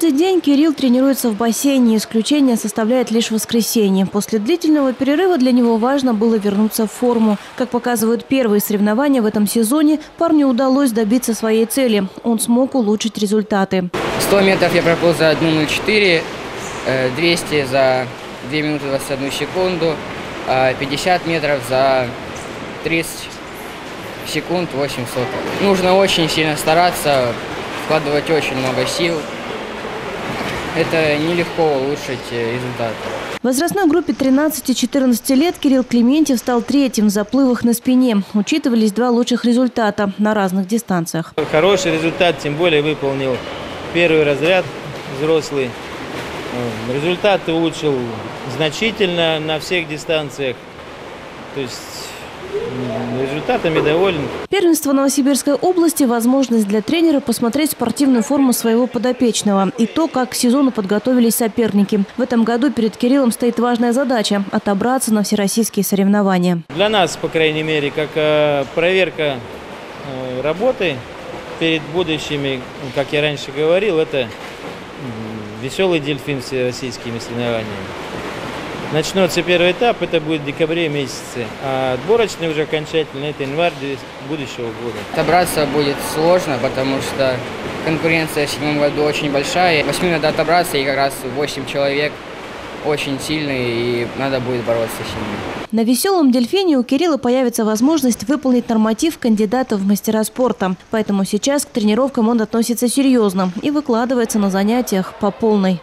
Каждый день Кирилл тренируется в бассейне. Исключение составляет лишь воскресенье. После длительного перерыва для него важно было вернуться в форму. Как показывают первые соревнования в этом сезоне, парню удалось добиться своей цели. Он смог улучшить результаты. 100 метров я проплыл за 1.04, э, 200 за 2 минуты 21 секунду, а 50 метров за 30 секунд 8 сотых. Нужно очень сильно стараться, вкладывать очень много сил. Это нелегко улучшить э, результат. В возрастной группе 13-14 лет Кирилл Клементьев стал третьим в заплывах на спине. Учитывались два лучших результата на разных дистанциях. Хороший результат, тем более выполнил первый разряд взрослый. Э, Результат улучшил значительно на всех дистанциях. То есть результатами доволен. Первенство Новосибирской области – возможность для тренера посмотреть спортивную форму своего подопечного и то, как к сезону подготовились соперники. В этом году перед Кириллом стоит важная задача – отобраться на всероссийские соревнования. Для нас, по крайней мере, как э, проверка э, работы перед будущими, как я раньше говорил, это веселый дельфин всероссийскими соревнованиями. Начнется первый этап, это будет в декабре месяце, а отборочный уже окончательно это январь будущего года. Отобраться будет сложно, потому что конкуренция в седьмом году очень большая. Восьми надо отобраться, и как раз 8 человек очень сильные, и надо будет бороться с ними. На веселом дельфине у Кирилла появится возможность выполнить норматив кандидата в мастера спорта. Поэтому сейчас к тренировкам он относится серьезно и выкладывается на занятиях по полной.